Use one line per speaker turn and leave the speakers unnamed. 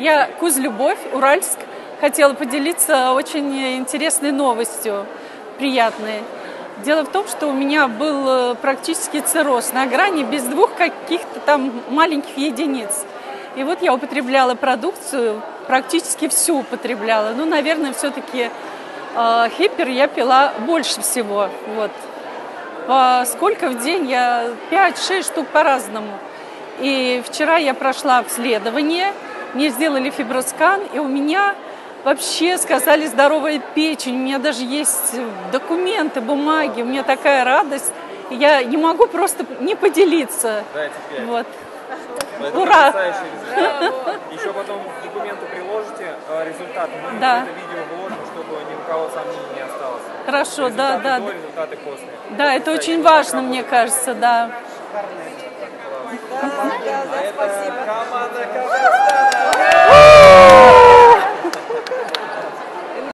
Я Куз Любовь, Уральск. Хотела поделиться очень интересной новостью, приятной. Дело в том, что у меня был практически цирроз на грани без двух каких-то там маленьких единиц. И вот я употребляла продукцию, практически всю употребляла. Ну, наверное, все-таки э, хипер я пила больше всего. Вот. По сколько в день? Я 5-6 штук по-разному. И вчера я прошла обследование, мне сделали фиброскан, и у меня вообще сказали здоровая печень. У меня даже есть документы, бумаги, у меня такая радость. Я не могу просто не поделиться.
Дайте пять.
Вот.
Это
Ура!
потрясающий результат. Еще потом документы приложите, э, результаты. Мы
Да.
это видео выложим, чтобы ни у кого сомнений не осталось.
Хорошо, да,
Результаты
да.
до, результаты после.
Да, это очень важно, мне кажется, да.
А это команда Казахстана.